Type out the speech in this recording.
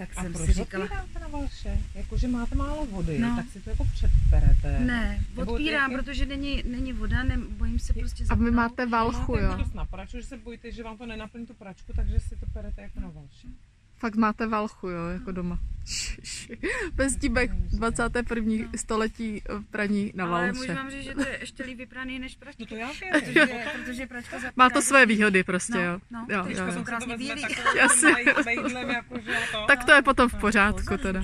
Tak A jsem proč si říkala, na valše? Jakože máte málo vody, No. tak si to jako předperete. ne, Nebo odpírám, jak je- protože není, není voda, ne, bojím se prostě A vy zapnout. máte valchu, Máte jo? na pračku, že se bojíte, že vám to nenaplní tu pračku, takže si to perete jako na valše. Fakt máte valchu, jo, jako doma. Pestíbek 21. století eh, praní na Ale můžu valše. vám říct, že to je ještě líp vypraný než pračka. No to já vím. Protože, protože pračka zapírá. Má to své výhody prostě, no, jo. No, Jo, trička jo, jsou jo. krásně bílý. Jasně. Jako. Tak to je potom v pořádku teda.